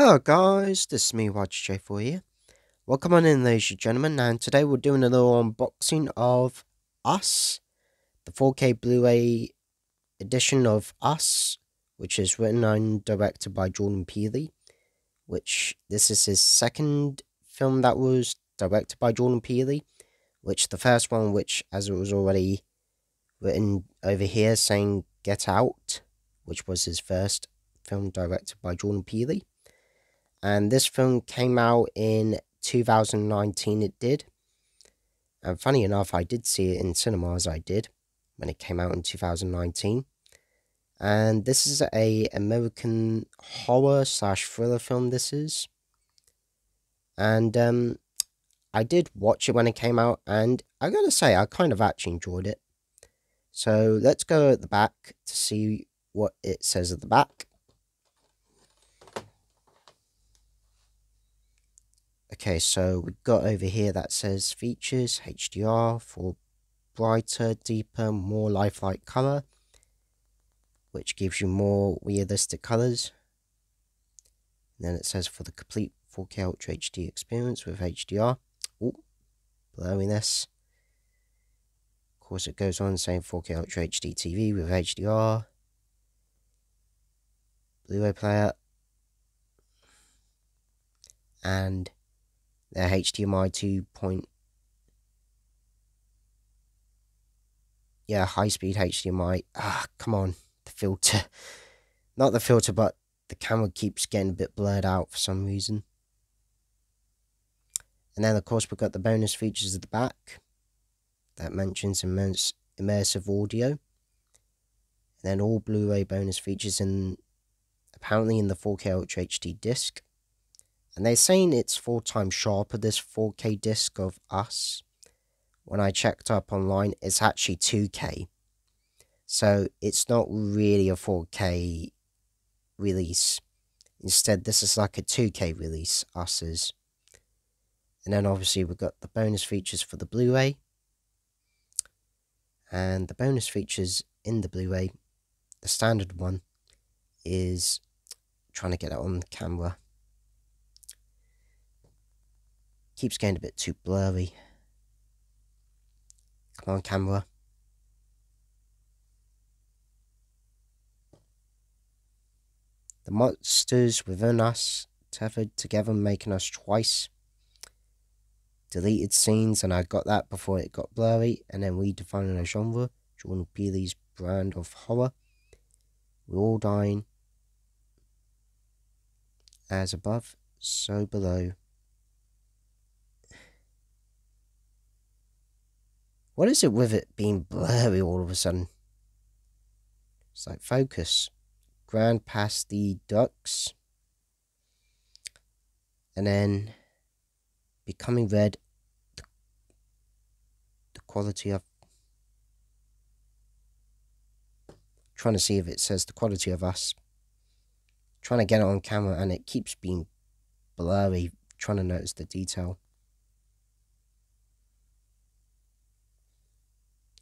Hello guys, this is me Y2J40 here. Welcome on in ladies and gentlemen, and today we're doing a little unboxing of Us, the 4K Blu-ray edition of Us, which is written and directed by Jordan Peele, which this is his second film that was directed by Jordan Peele, which the first one, which as it was already written over here saying Get Out, which was his first film directed by Jordan Peele and this film came out in 2019 it did. And funny enough i did see it in cinemas i did when it came out in 2019 and this is a american horror slash thriller film this is. And um i did watch it when it came out and i gotta say i kind of actually enjoyed it. So let's go at the back to see what it says at the back Okay, so we've got over here that says features HDR for brighter, deeper, more lifelike color, which gives you more realistic colors. And then it says for the complete 4K Ultra HD experience with HDR. Oh, blurriness. Of course, it goes on saying 4K Ultra HD TV with HDR. Blu-ray player. And the HDMI 2 point yeah high speed HDMI ah come on. The filter. Not the filter but the camera keeps getting a bit blurred out for some reason. And then of course we've got the bonus features at the back that mentions immerse, immersive audio. And then all Blu-ray bonus features in apparently in the 4K Ultra HD disc and they're saying it's four times sharper, this 4K disc of Us. When I checked up online, it's actually 2K. So it's not really a 4K release. Instead, this is like a 2K release, Us is. And then obviously we've got the bonus features for the Blu-ray. And the bonus features in the Blu-ray, the standard one, is trying to get it on camera Keeps getting a bit too blurry. Come on, camera. The monsters within us tethered together, making us twice. Deleted scenes, and I got that before it got blurry, and then redefining a genre, Jordan Peele's brand of horror. We're all dying. As above, so below. What is it with it being blurry all of a sudden? It's like focus. Grand past the ducks. And then becoming red. The, the quality of. Trying to see if it says the quality of us. Trying to get it on camera and it keeps being blurry. Trying to notice the detail.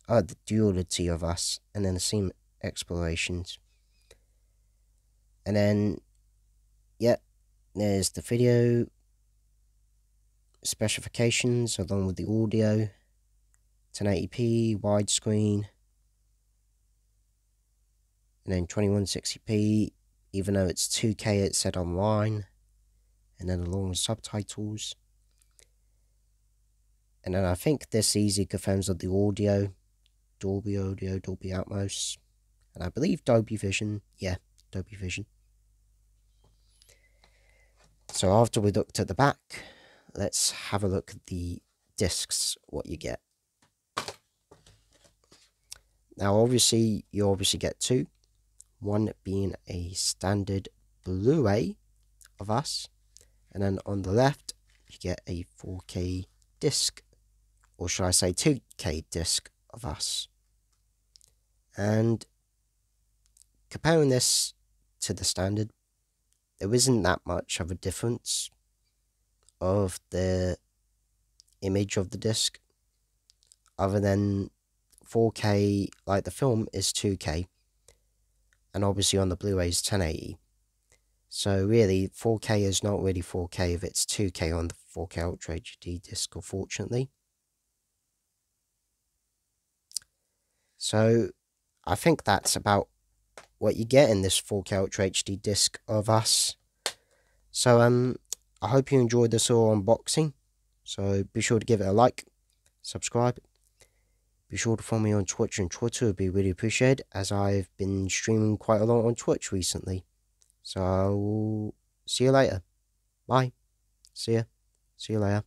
Are the duality of us, and then the same explorations. And then, yeah, there's the video specifications along with the audio 1080p, widescreen, and then 2160p, even though it's 2K, it said online, and then along with subtitles. And then I think this easy confirms of the audio Dolby Audio, Dolby Atmos, and I believe Dolby Vision. Yeah, Dolby Vision. So after we looked at the back, let's have a look at the discs, what you get. Now obviously, you obviously get two. One being a standard Blu-ray of us, and then on the left, you get a 4K disc, or should I say 2K disc of us. And comparing this to the standard, there isn't that much of a difference of the image of the disc other than 4K, like the film is 2K, and obviously on the Blu ray is 1080. So really, 4K is not really 4K if it's 2K on the 4K Ultra HD disc, unfortunately. So I think that's about what you get in this 4K Ultra HD disc of us. So um, I hope you enjoyed this all unboxing. So be sure to give it a like, subscribe. Be sure to follow me on Twitch and Twitter would be really appreciated as I've been streaming quite a lot on Twitch recently. So see you later. Bye. See ya. See you later.